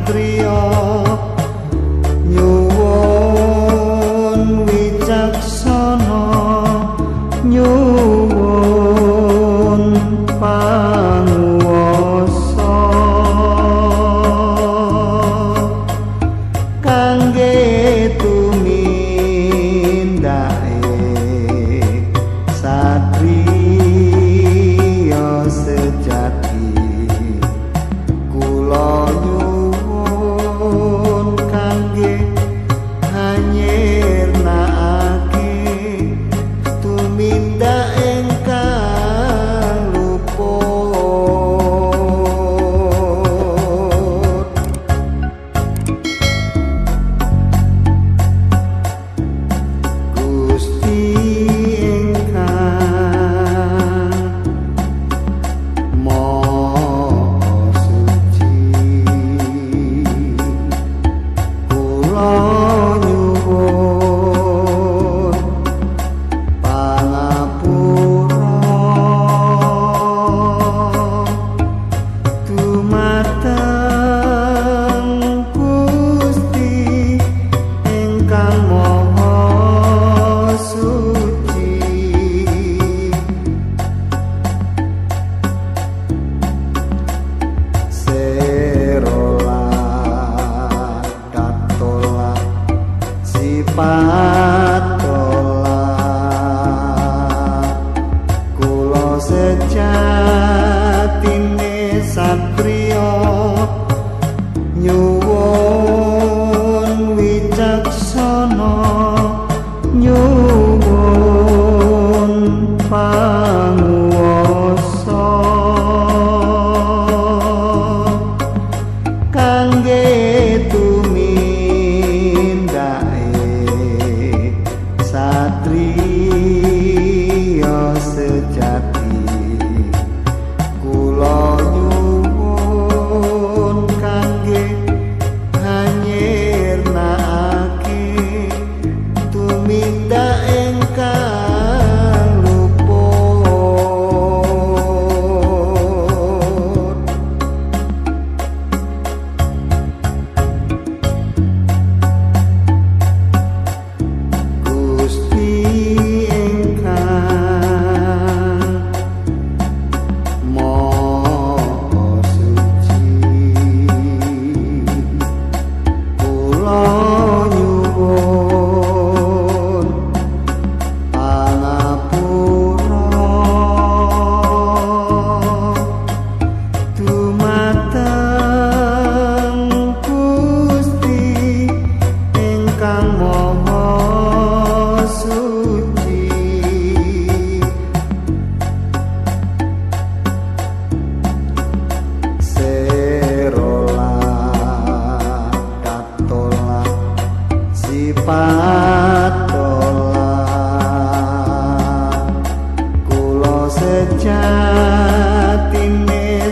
Andrea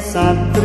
sat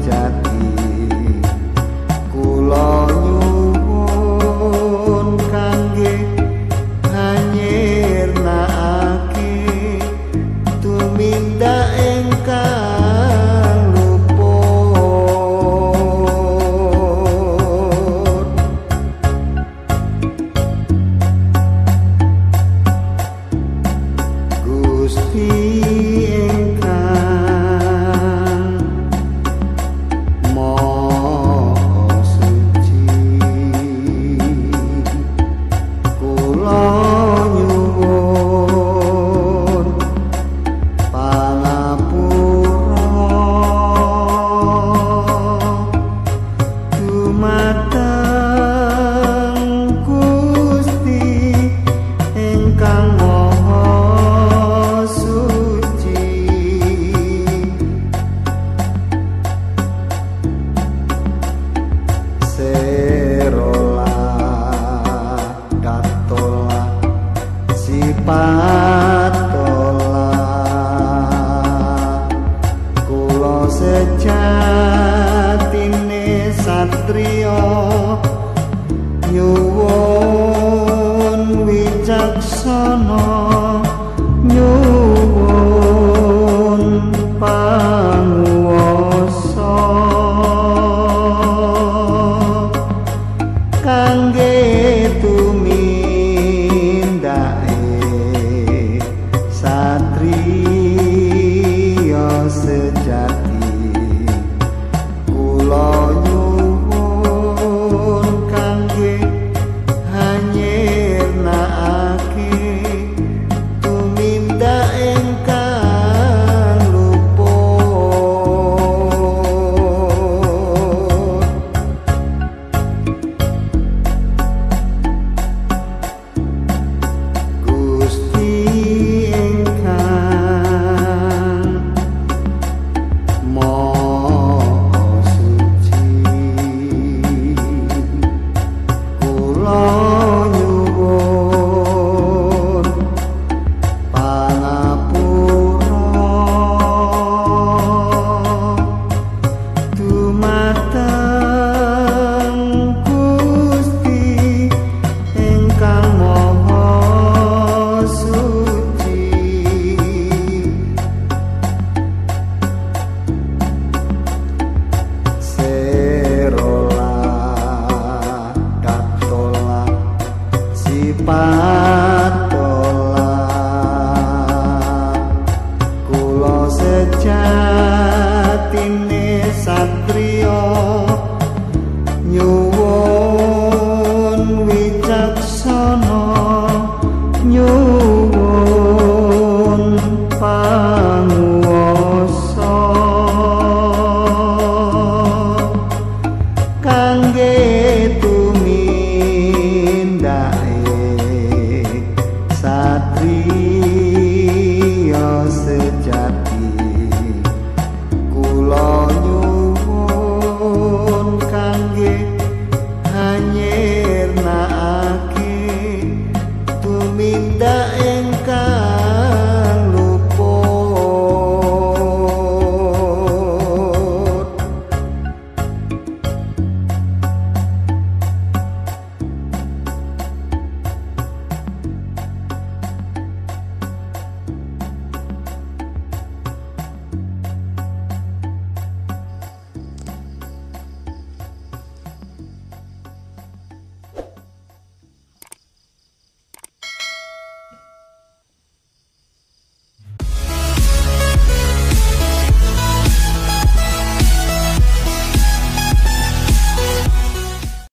Yeah. 여 요원